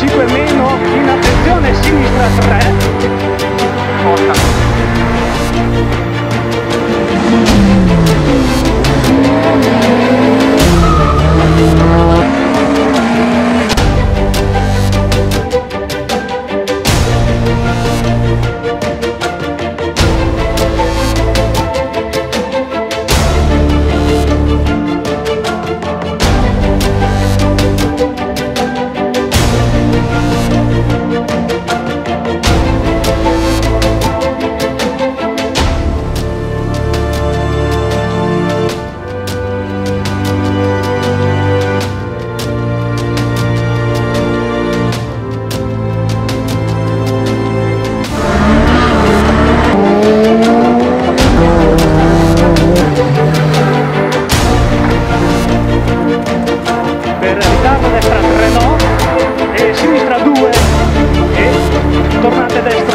5 e me. desde